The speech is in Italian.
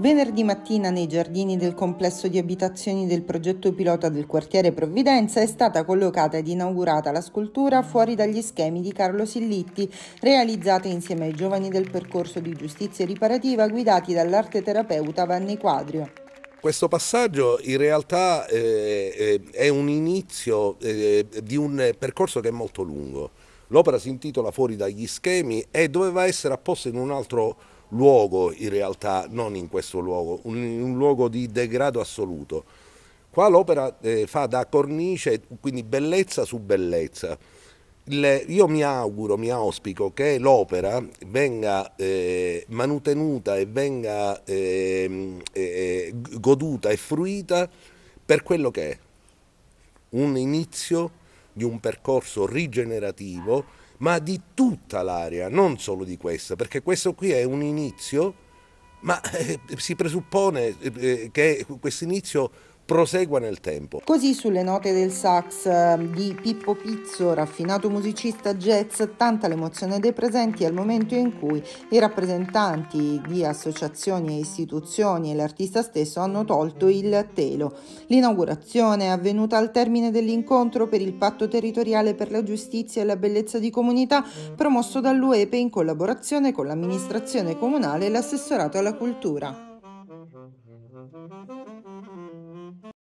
Venerdì mattina nei giardini del complesso di abitazioni del progetto pilota del quartiere Provvidenza è stata collocata ed inaugurata la scultura fuori dagli schemi di Carlo Sillitti, realizzata insieme ai giovani del percorso di giustizia riparativa guidati dall'arte terapeuta Vanni Quadrio. Questo passaggio in realtà eh, eh, è un inizio eh, di un percorso che è molto lungo. L'opera si intitola Fuori dagli schemi e doveva essere apposta in un altro luogo in realtà, non in questo luogo, un, un luogo di degrado assoluto. Qua l'opera eh, fa da cornice, quindi bellezza su bellezza. Il, io mi auguro, mi auspico che l'opera venga eh, manutenuta e venga eh, eh, goduta e fruita per quello che è, un inizio di un percorso rigenerativo ma di tutta l'area, non solo di questa, perché questo qui è un inizio, ma eh, si presuppone eh, che questo inizio prosegua nel tempo. Così sulle note del sax ehm, di Pippo Pizzo, raffinato musicista jazz, tanta l'emozione dei presenti al momento in cui i rappresentanti di associazioni e istituzioni e l'artista stesso hanno tolto il telo. L'inaugurazione è avvenuta al termine dell'incontro per il patto territoriale per la giustizia e la bellezza di comunità promosso dall'UEPE in collaborazione con l'amministrazione comunale e l'assessorato alla cultura.